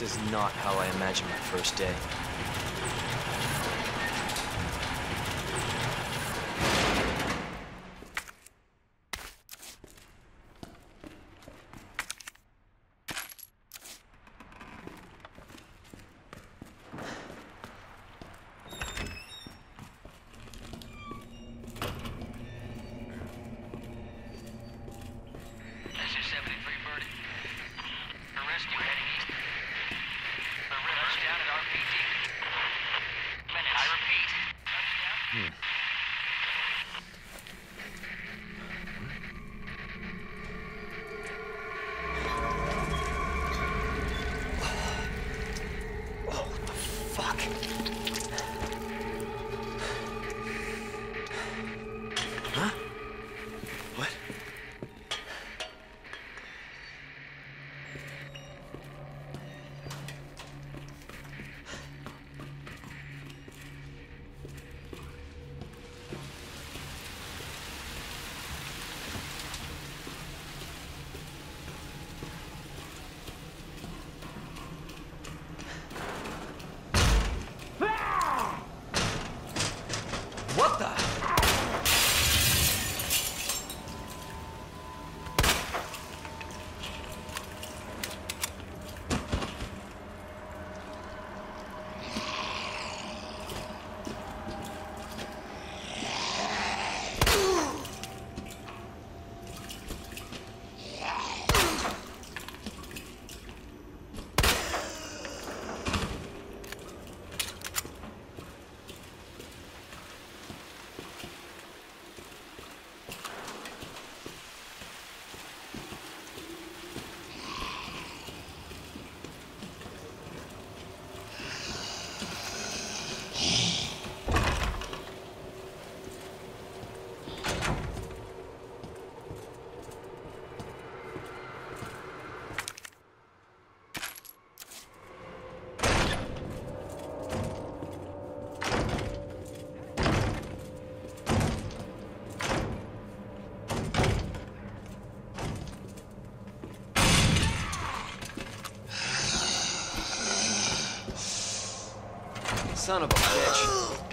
This is not how I imagined my first day. Son of a bitch.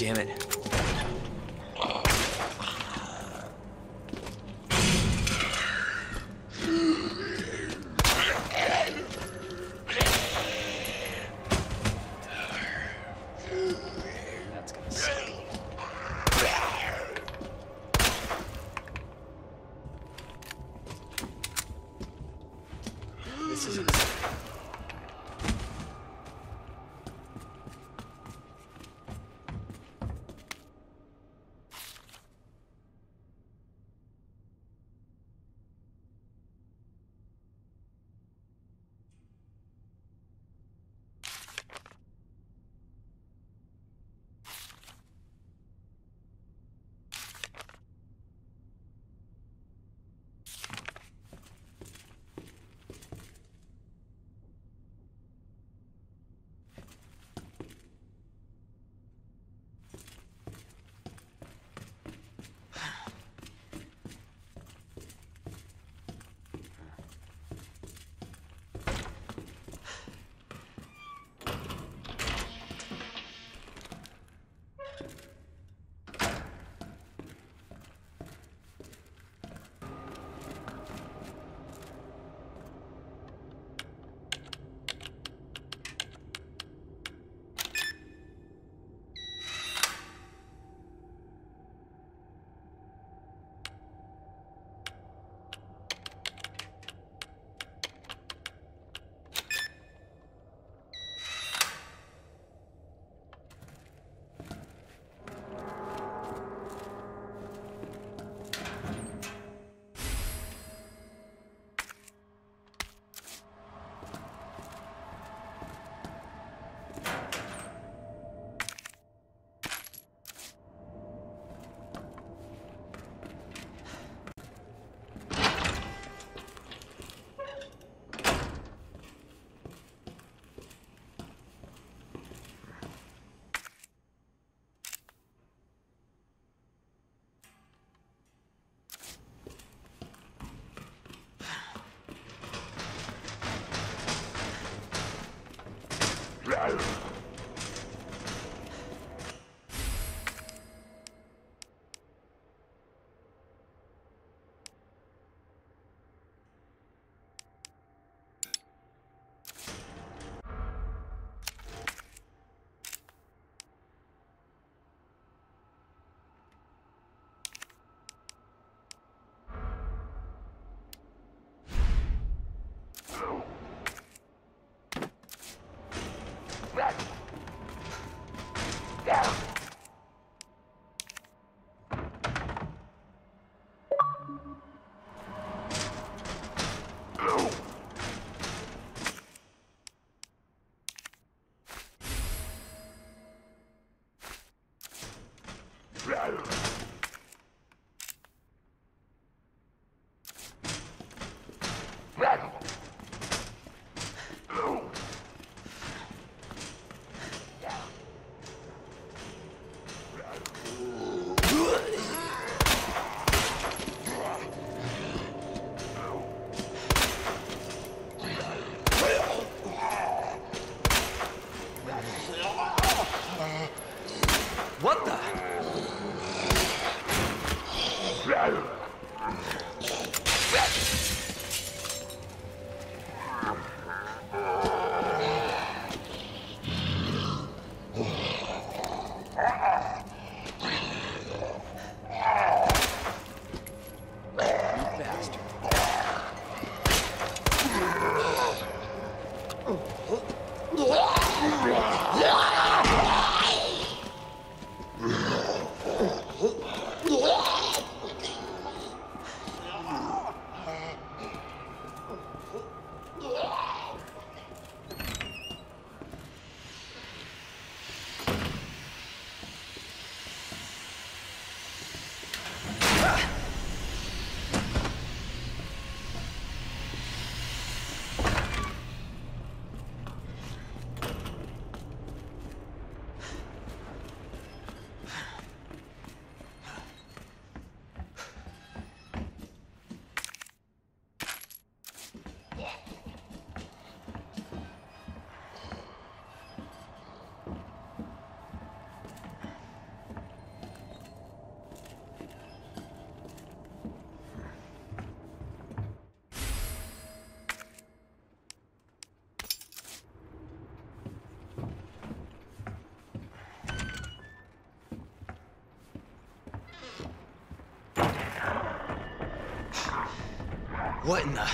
Damn it. What You What in the...